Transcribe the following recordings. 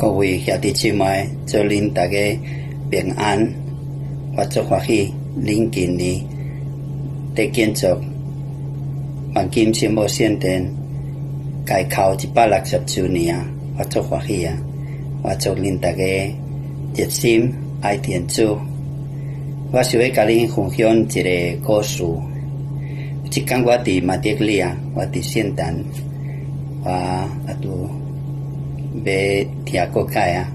各位兄弟姊妹，祝恁大家平安。我祝欢喜，恁今年得建筑黄金圣母圣殿改考一百六十周年啊！我祝欢喜啊！我祝恁大家热心爱天主。我想要甲恁分享一个故事。即天我伫马德里啊，我伫圣诞，我啊拄要听国解啊。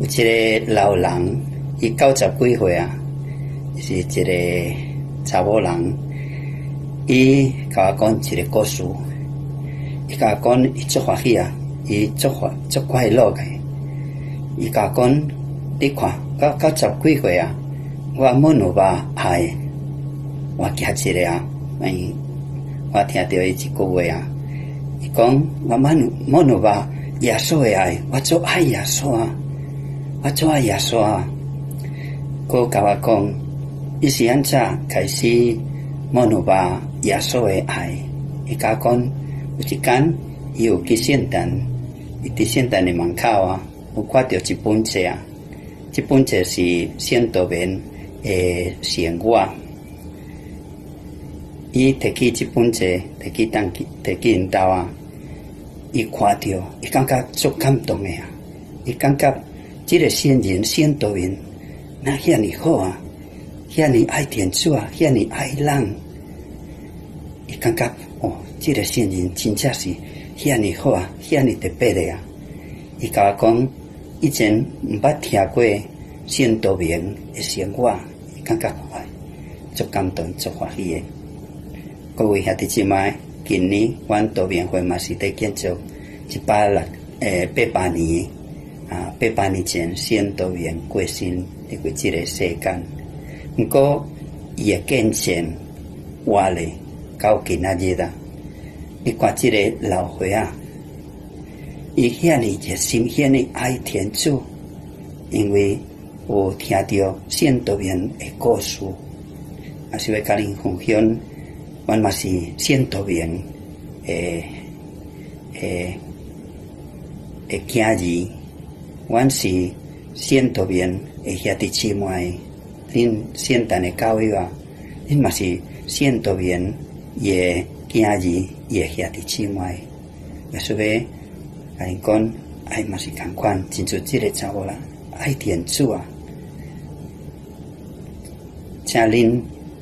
有一个老人，伊九十几岁啊，是一个查某人。伊甲我讲一个故事，伊甲我讲伊足欢喜啊，伊足欢足快乐个。伊甲我讲，你看，到九十几岁啊，我满有吧爱，我记一个啊。哎，我听到伊一句话啊，伊讲我满满有吧耶稣的爱，我做爱耶稣啊，我做爱耶稣啊。佮甲我讲，伊是安怎开始满有吧耶稣的爱？伊甲讲有一间伊有去圣诞，伊伫圣诞的门口啊，有看到一本册啊，这本册是圣道明诶神话。伊摕起即本册，摕起当去，摕起因兜啊！伊看着，伊感觉足感动诶啊！伊感觉即个先人先道人，那遐尼好啊，遐尼爱天主啊，遐尼爱人。伊感觉哦，即个先人真正是遐尼好啊，遐尼特别诶啊！伊甲我讲，以前毋捌听过先道明诶生活，伊感觉，足感动，足欢喜诶。各位兄弟姊妹，今年阮道明会嘛是伫建筑一百六诶八八年啊，八八年前先道明过身入过即个世间。毋过伊诶见证活咧到今仔日啊，你看即个老岁啊，伊遐尼热心，遐尼爱天主，因为有听到先道明诶故事，也是要甲恁分享。阮嘛是先导员诶诶诶囝儿，阮是先导员诶兄弟姊妹，恁圣诞诶教育啊，恁嘛是先导员诶囝儿诶兄弟姊妹，也说要甲因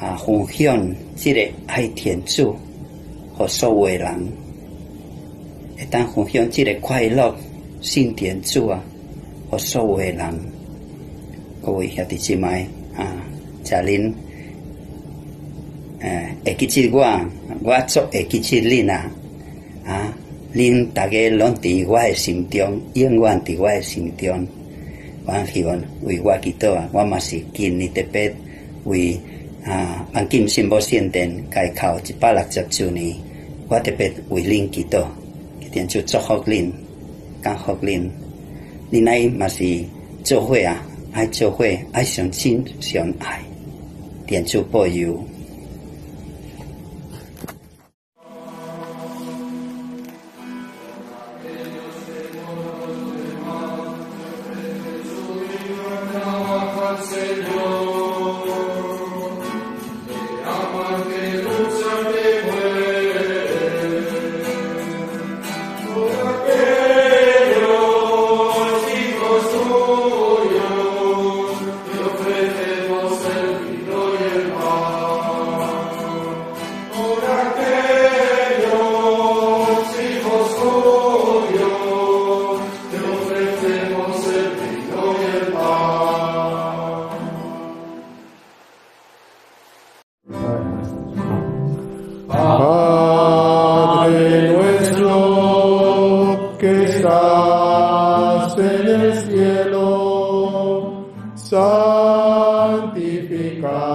啊，安怎爱人。圣道明是一个圣人，毋过伊嘛是一个做爱的人。希望伫一百六十周年今年，会当感动，会当啊分享。即个爱天主和所有诶人，会当分享即个快乐信天主啊，和所有诶人，各位兄弟姊妹啊，请恁诶会记起我，我做会记起恁啊啊，恁大家拢伫我诶心中，永远伫我诶心中。我希望为我祈祷啊，我嘛是今年特别为。啊！黄金圣母圣殿改考一百六十周年，我特别为恁祈祷，一定就祝福恁，感福恁。恁爱嘛是做伙啊，爱做伙，爱相亲相爱，天主保佑。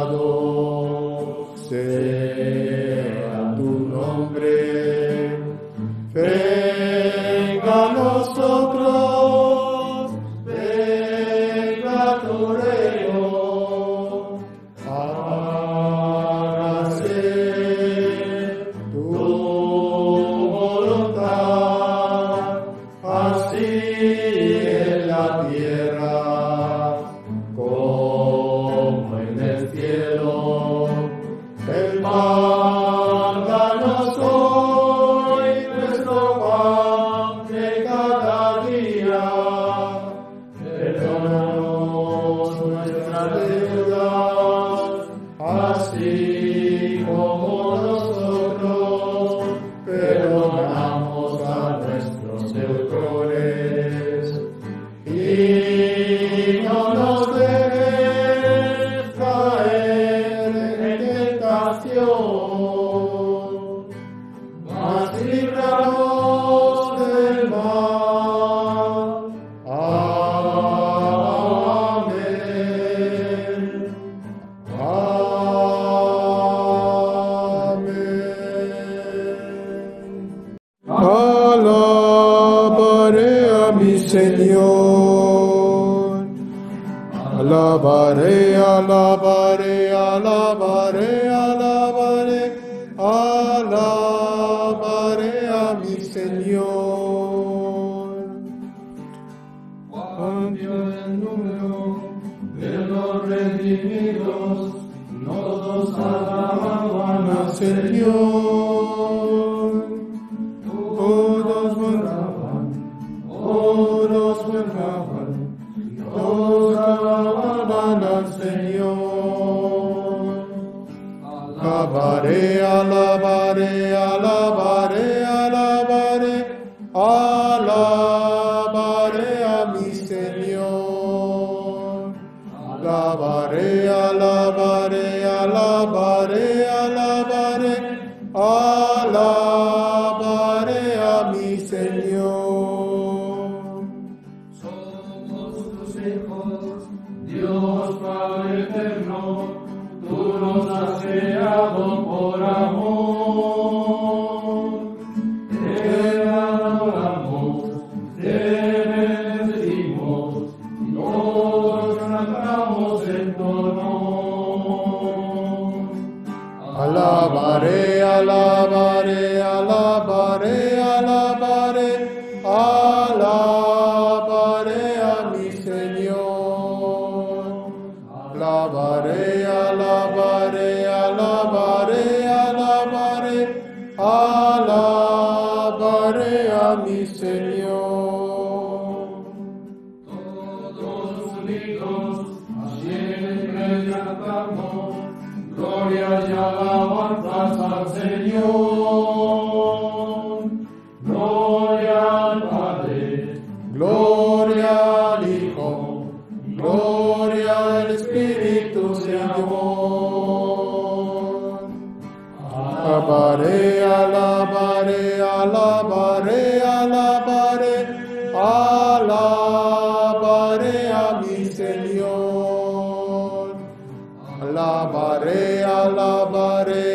の Señor. Alabaré, alabaré, alabaré, alabaré, alabaré a mi Señor. Amplio el número de los redimidos, todos alaban al Señor. Señor. Alabaré, alabaré, alabaré, alabaré, alabaré a mi Señor. Alabaré, alabaré, alabaré, alabaré, alabaré alabaré, alabaré, alabaré, a mi Señor. Alabaré, alabaré, alabaré, alabaré, alabaré a mi Señor. Todos unidos, siempre cantamos, gloria y alabanzas al Señor. Gloria al Hijo, gloria al Espíritu de amor. Alabaré, alabaré, alabaré, alabaré, alabaré a mi Señor. Alabaré, alabaré,